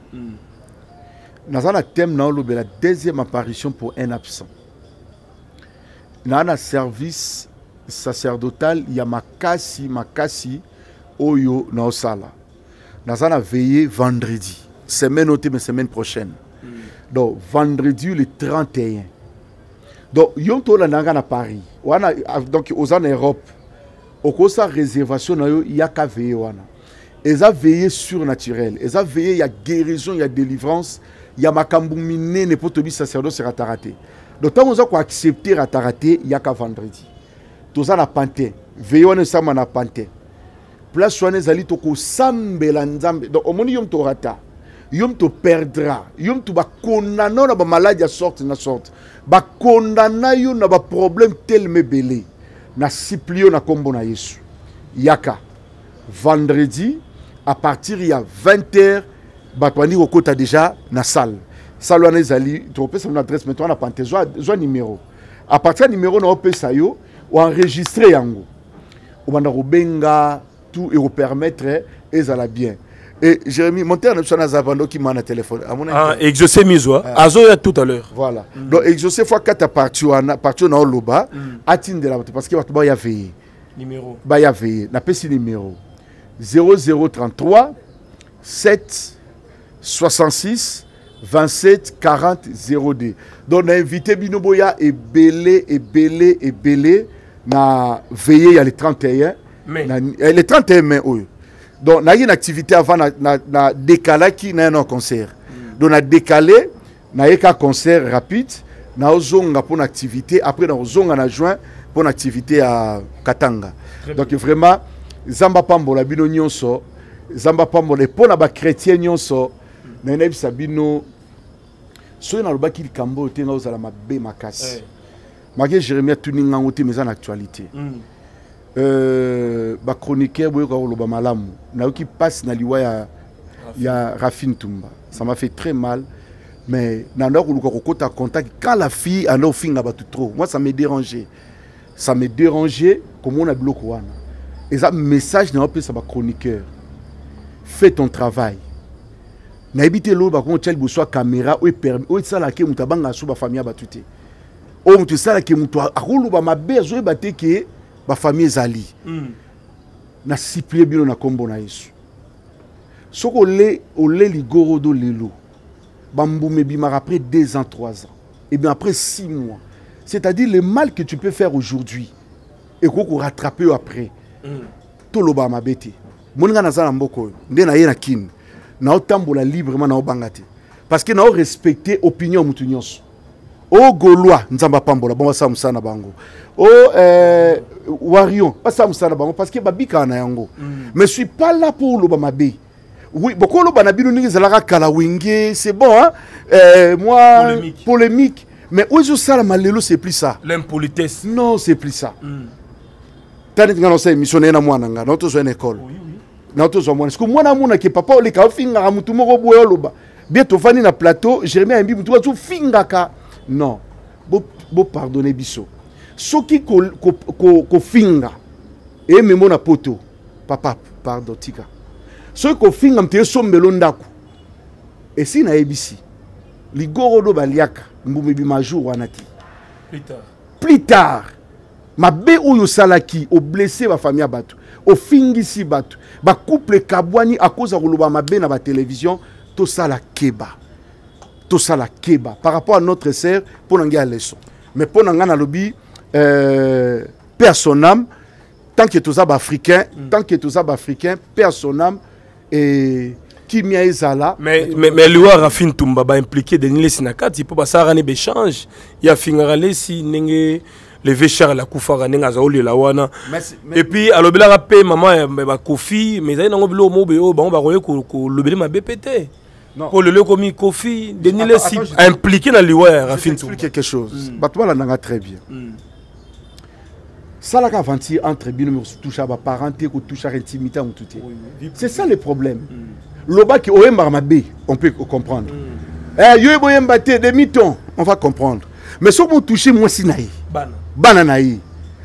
Naza na thème na olobela deuxième apparition pour un absent. Naa na service sacerdotal ya makasi makasi oyo naosala naza na veillé vendredi. Semaine oyo te mais semaine prochaine. Donc vendredi le 31 donc yo mto olanda nga na paris. Wana donc oza na europe okosa réservation na yo yaka veillé wana. Eza veillé surnaturel. Eza veillé ya guérison ya délivrance ya makambo minene mpo toyebi sacerdoce ratara te donc ntango oza koaccepte ratara te yaka vendredi. Toza na pantin. Veillé wana esama na pantin. Place wana ezali tokosambela nzambe. Donc omoni yo moto orata yo moto perdra. Yo moto bakondana yo na bamaladi ya sorte na sorte. Bakondana yo na baproblème telema ebele na sipli yo na nkombo na yesu. Yaka. Vendredi à partir ya 20 heures bato bandi kokota déjà na salle. Salle wana ezali tokopesa na adresse maintenant na pante zwa, zwa numéro. À partir ya numéro na opesa yo oenregistre yango. Obanda kobenga tout ekopermettre ezala bien et jérémi montere na biso wana aza bandoki ma na telefone amona Ah, exaucé miswa. Azo ya tout à l'heure. voilà. Donc exaucé fois kata parti wana parti oyo na oloba atindela bato parce que bato baya veye Numéro. baya veye napesi numéro 0033 7 66 27 40 02 donc na invité bino boya ebele ebele ebele na veye ya le 31 Mais. Na, eh, le 31 mai oyo donc naye na activité avant na, na, na décalaki na ye na concert. Donc na décalé naye ka concert rapide naozonga mpo na activité après nakozonga na juin mpo na activité ya katanga. Donc vraiment nzambe apambola bino nyonso nzambe apambola mpo na bachrétien nyonso naye nayebisa bino soki nalobaki likambo oyo te nga ozala mabe makasi. Maki jérémi atuni ngango te mais eza na actualité. Euh, bachroniqueur boyoka koloba malamu. Nayoki mpasi na liwa ya, ya rafine tumba. Ça m'a fait très mal. Mais nanda koluka kokota contact quand la fille anda ofinga bato trop. Moi ça me dérangeait. Ça me dérangeait komona biloko wana eza message na opesa bachroniqueur fais ton travail. Nayebi te lelo bakongo tia liboso ya caméra oyo esalaka moto abangaka so bafamille ya bato te oyo moto esalaka moto akoloba mabe azoyeba te ke bafamille ezali. Na siplie bino na nkombo na yesu. Soki ole, ole ligorodo lelo. Bambuma ebimaka après deux ans trois ans. Et bien après six mois. C'est-à-dire le mal que tu peux faire aujourd'hui ekoki korattrape yo après. Tolobaka mabe te moni nga naza na mboka oyo. Nde naye na kini naotambola librement naobanga te. Parce que naorespecte opinion ya motu nyonso o gaulois nzambe apambola bon basala mosala na bango. O euh, warion basala mosala na bango parce que babikaka na yango. Mais je suis pas là pour oloba mabe. Oui bokoloba na bino ndenge ezalaka kala wenge c'est bon hein? euh, moi Polémique. polémique. Mais oyo ezosalama lelo c'est plus ça? L'impolitesse. Non c'est plus ça. Tani nga nosala émission naye na mwana nga nao tozwa na ekole nao tozwa mwana. Siko mwana amonaki papa oleka ofingaka motu moko boye oloba. Bien tofandi na plateau jérémi ayembi motu bazofingaka non. Bo- bopardonne biso. Soki ko- ko- ko- kofinga eyememo na poto papa pardon tika. Soki kofinga moto esombelo ndako esi nayebisi ligoro odo baliaka mbuma ebima jour wana te plus tard. Mabe oyo osalaki oblesse bafamille ya bato ofingisi bato bacouple ekabwani akoza koloba mabe na batelevizio tosala keba tosala keba par rapport à notre sœur mpo na ngai ya leson mais mpo na ngai nalobi euh, paix à son âme tant que toza baafricain tant que toza baafricain paix à son âme e kimia ezala. Mais, mais, mais liwa rafin tumba baimplike deni lesi na kati mpo basalaka ne baéchange ya fingaka lesi ndenge leve charle akufaka ndenge aza olela wana. Merci, mais- et puis alobelaka mpe mama ya bakofi mais ezali nango biloko mobe oyo bango bakoki ko- kolobele mabe mpe te Lelo ekomi kofi deni Attends, lesi attends, je- implike na liwa ya Je rafin t'explique tumba quelque chose. Bato balandanga très bien. salaka aventure entre bino me kotouchaka baparent te kotouchaka intimité ya motu te c'est ça le problème. Lobaki oyembaka mabe on peut comprendre. Eh, yo boyemba te demi-ton on va comprendre. Mais soki motouche mwasi na ye bana. Na ye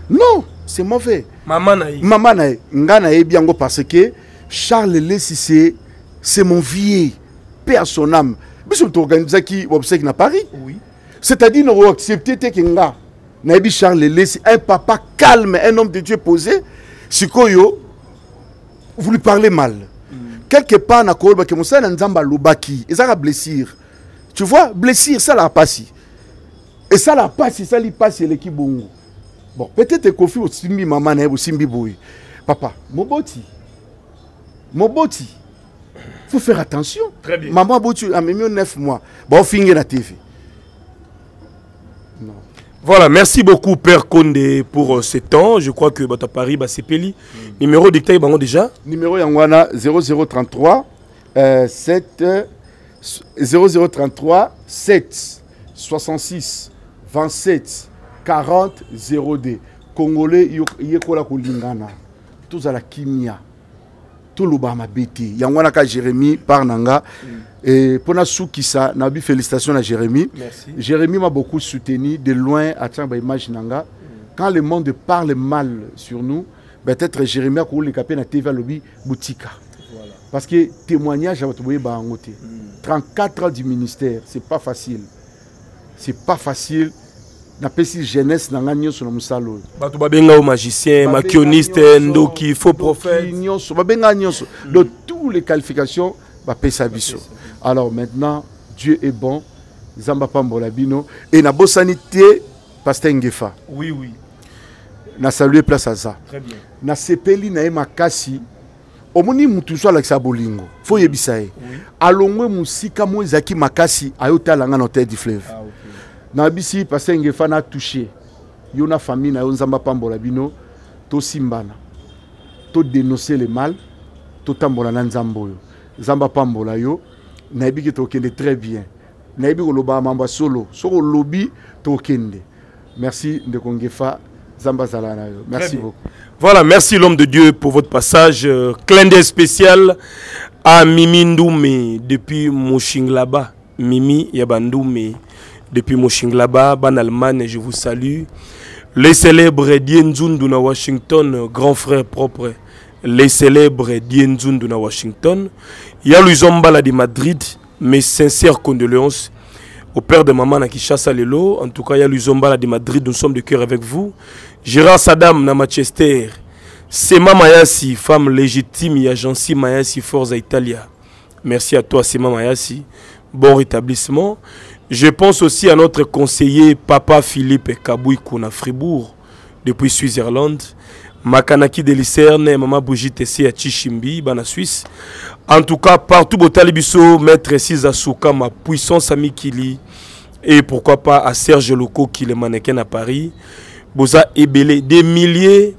non c'est mauvais. Mama na ye mama na ye nga nayebi yango parce que charles lesi c'est c'est mon vieux paix à son âme. Biso toorganisaki obsèque na paris. Oui. C'est-à-dire noko accepter te ke nga. Nayebi charles lesi un papa calme un homme de dieu posé sikoyo vous lui parlez mal quelque part nakoyeba ke mosala na nzambe alobaki ezaka blessure. Tu vois blessure esalaka mpasi esalaka mpasi esali mpasi eleki bongo. Bon peut-être ekofi osimbi mama na ye bosimbi boye. Papa moboti. Moboti faut faire attention Très bien. maman aboti amemi yo 9 mois baofinge na tv Voilà, merci beaucoup Père Condé pour euh, ce temps. Je crois que Bata Paris, bah, c'est Peli. Numéro dicté, bah, déjà. numéro yango wana 0033 euh, 7 euh, 0033 7 66 27 40 0d congolais yo- yekola kolingana tozala kimia toloba mabe te yango wana ka jérémi par na nga e mpo nasukisa nabi félicitation na jérémi Merci. jérémi m'a beaucoup soutenu de loin atiaka baimage na nga quand le monde parle mal sur nous peut-être jérémi akoleka mpe na tv alobi botika parce que témoignage boyeba yango te. 34 ans du ministère c'est pas facile. C'est pas facile napesi jeunesse na nga nyonso na mosala oyo. Bato babenga au magicien, Babenga maquioniste, nyonso, ndoki, faux ndoki prophète. nyonso babenga nyonso. De toutes les qualifications bapesa biso. Alors maintenant dieu est bon. Nzambe apambola bino. E nabosani te paster ngefa. Oui, oui. na salue place aza. Très bien. nasepeli na ye makasi omoni mutu so alakisa bolingo. Fo oyebisa ye. Alongwe mosika mo ezalaki makasi ayotala nga na hotel du fleuve. Ah, ok. nayebisi paster ngefa na touche yo na famille na yo nzambe apambola bino tosimbana todénonce le mal totambola na nzambe oyo. Nzambe apambola yo nayebi ke tokende très bien. Nayebi koloba mambo ya solo soki olobi tokende merci ndeko ngefa. Nzambe azala na yo. Merci beaucoup. Voilà, merci l'homme de Dieu pour votre passage. Euh, clin d'œil spécial à Mimi Ndoumé depuis Moshinglaba. Mimi Yabandoumé depuis Moshinglaba, Ban Allemagne, je vous salue. Les célèbres Dienzundu na Washington, grand frère propre. Les célèbres Dienzundu na Washington. Yalou Zombala de Madrid, mes sincères condoléances au père de maman na Kishasa Lelo. En tout cas, il y a Luzombala de Madrid, nous sommes de cœur avec vous. Gérard Saddam na Manchester. Sema Mayasi, femme légitime, il y a Jancy Mayasi, Forza Italia. Merci à toi, Sema Mayasi. Bon rétablissement. Je pense aussi à notre conseiller, Papa Philippe Kabouikou na Fribourg, depuis Switzerland. Makanaki de Lucerne, Mama Bougie à Chichimbi, Bana Suisse. En tout cas, partout au Talibiso, Maître Siza Souka, ma puissance Amikili, et pourquoi pas à Serge Loco qui est mannequin à Paris. Boza Ebele, des milliers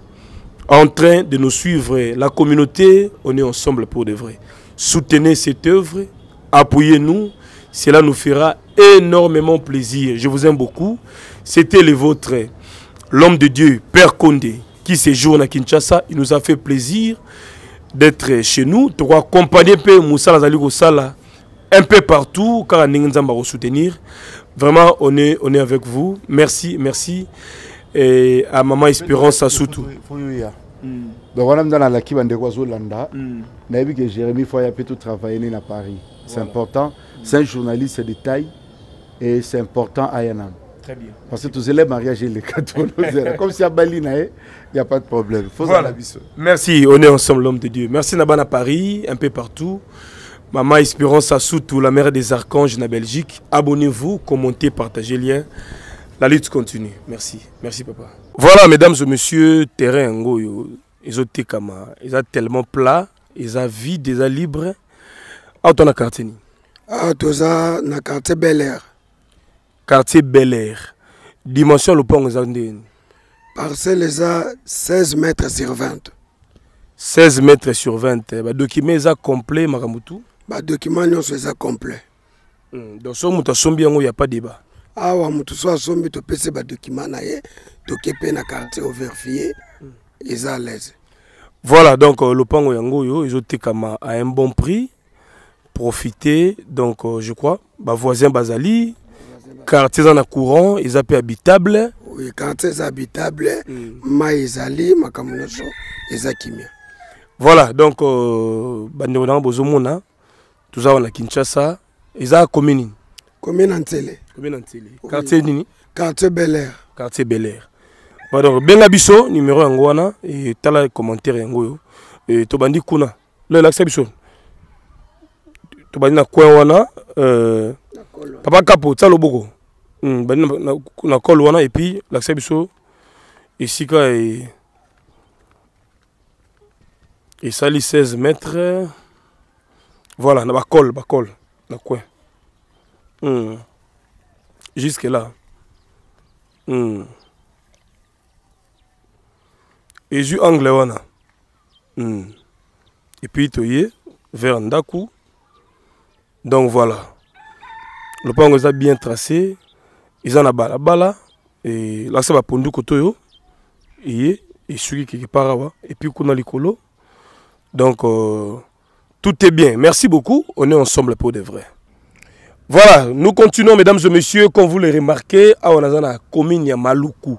en train de nous suivre. La communauté, on est ensemble pour de vrai. Soutenez cette œuvre, appuyez-nous, cela nous fera énormément plaisir. Je vous aime beaucoup. C'était le vôtre, l'homme de Dieu, Père Condé, qui séjourne à Kinshasa. Il nous a fait plaisir d'être chez nous. Tu vas accompagner Moussa Lazali Sala un peu partout, car on va soutenir. Vraiment, on est, on est avec vous. Merci, merci. Et à Maman Espérance Asutu. donc wana mda nalaki bandeko azolanda nayebi ke jérémi foya mpe totravaille ne na paris c'est important c'est un journaliste de taille et c'est important aya nano Très bien. parce que tozela mariage eleka tolozela comme si abali na ye y a pas de problème Voilà. fozala biso Merci, on est ensemble, l'homme de Dieu. Merci Nabana Paris, un peu partout. Maman Espérance Assoutou, la mère des archanges na Belgique. Abonnez-vous, commentez, partagez le lien. La lutte continue. Merci. Merci papa. Voilà, mesdames et messieurs, terrain ngoyo. Ils ont kama. Ils ont tellement plat, ils ont vide, ils ont libre. Ah, on a quartier ni. awa toza na quartier bel air Quartier Bel Air. Dimension le pont, ils ont dit. parcelle eza 16 mètres sur 20 16 mètres sur 20. Bah, document, ont complet, Makamutu. badocument nyonso eza complet Hmm, Donc, si on il n'y a pas de débat. awa motu so asombi topesi badocument na ye toke mpe na quartier overfie eza à l'aise Voilà, donc euh, le pango yango yo, ils ont tekama à un bon prix. Profiter, donc euh, je crois, bah voisin Bazali, quartier en courant, ils appellent habitable. oui quartier eza habitable mai ezali makambo nyonso eza kimia Voilà, donc euh, bandeko na bozomona, tout ça on a Kinshasa, ils ont commune. commune ya nzele Commune en télé. Quartier nini? quartier bel air Quartier Bel Air. Voilà, donc benga biso numéro yango wana et tala commentaire yango yo. Et to bandi kuna. Le l'accès biso. To bandi na coin wana euh papa kapo tsa loboko. Mm, bani na, col wana et puis l'accès biso esika esali 16 mètres. Voilà na bacol bacol na coin. Mm. jusque là. Mm. ezwi angle wana. Mm. et puis toye vers ndaku. Donc voilà lopango eza bien tracé eza na balabala e lasa bapondu koto oyo eye esuki quelque part awa et puis kuna likolo. Donc euh, tout est bien. Merci beaucoup. On est ensemble pour de vrai. Voilà. Nous continuons mesdames et messieurs comme vous le remarquez awa naza na commune ya maluku.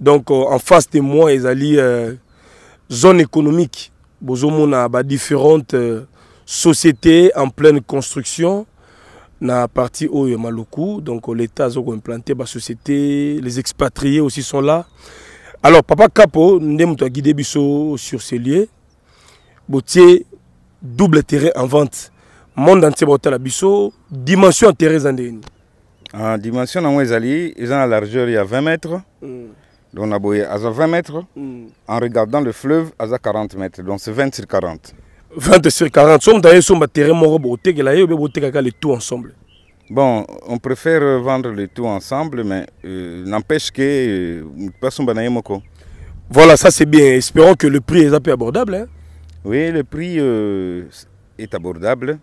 Donc euh, en face de moi ezali euh, zone économique. Bozomona badifférentes euh, sociétés en pleine construction na partie oyo maluku. Donc l'état aza koimplanter basociété les expatriés aussi sont là. Alors papa kapo nde moto aguide biso sur ce lieu botie double terrain en vente. Monde entier baotala biso. Dimension terrain eza ndeni En dimension nango ezali eza na largeur ya 20 mètres. Donc na boye aza 20 mètres. En regardant le fleuve aza 40 mètres. Donc c'est 20 sur 40 20 sur 40 so moto aye so baterrain moko botekela obe botekaka le tout ensemble. Bon on préfère vendre le tout ensemble mais euh, n'empêche que euh, moto mpe asomba na ye moko voilà ça c'est bien. Espérons que le prix eza peu abordable hein? oui le prix euh, est abordable.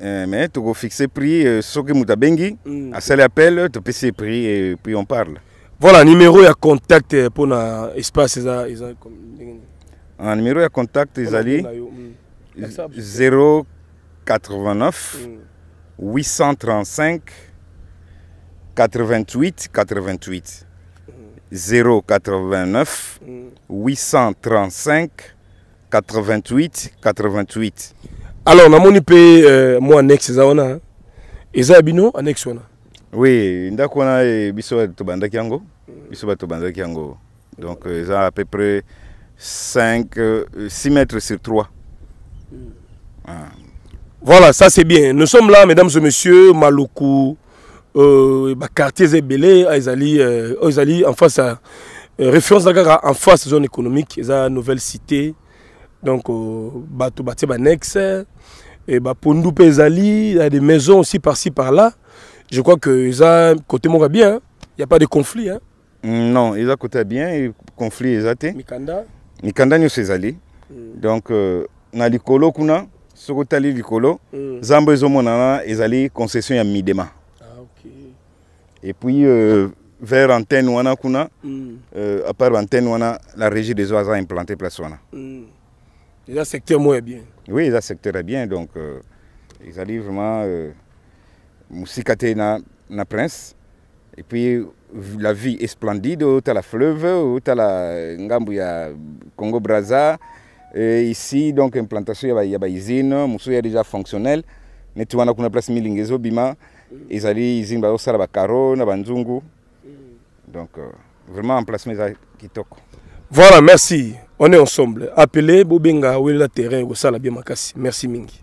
Euh, mais tokofixe prix euh, soki moto abengi asali appel topesi ye prix et puis on parle. Voilà numéro ya contact eh, mpona numéro ya contact ezali Na yo, mm. 089 Mm. 835 88 88 089 835 88 88 alors namoni mpe euh, mwa annexe eza wana hein? eza ya bino annexe wana? Oui ndako wana eh, biso tobandaki yango biso bato tobandaki yango donc euh, eza à peu près 5 euh, 6 mètres sur 3 Voilà, ça c'est bien. Nous sommes là, mesdames et messieurs, Maluku, euh, bah, quartier Ebele, Ezali, euh, en face à euh, référence d'accord en face zone économique, eza nouvelle cité. Donc, euh, bateau bâti annexe, et bah Pondu pe Ezali, il y a des maisons aussi par-ci par-là. je crois que eza côté moko ya bien il y a pas de conflit hein? Mm, non eza côté ya bien conflit te mikanda mikanda nyonso ezali. Donc euh, na likolo kuna soki otali likolo nzambe ezomonana ezali concession ya midema. Ah, ok. et puis euh, vers antenne wana kuna Mm, euh, à part antenne wana la régie des eaux aza implanté place wana. Mm. eza secteur moko ya bien. Oui eza secteur ya bien donc ezali vraiment mosika te na, na prince. Et puis la vie est splendide otala fleuve otala ngambu ya congo braza. Et ici donc implantation ya ba- ya bausine mosusu ya déjà fonctionnel. Neti wana kuna place milingi ezobima ezali usine bazosala bacaro na banzungu donc euh, vraiment emplacement eza kitoko. Voilà merci. On est ensemble. Appelé bobenga welela terrain ekosala bien makasi merci mingi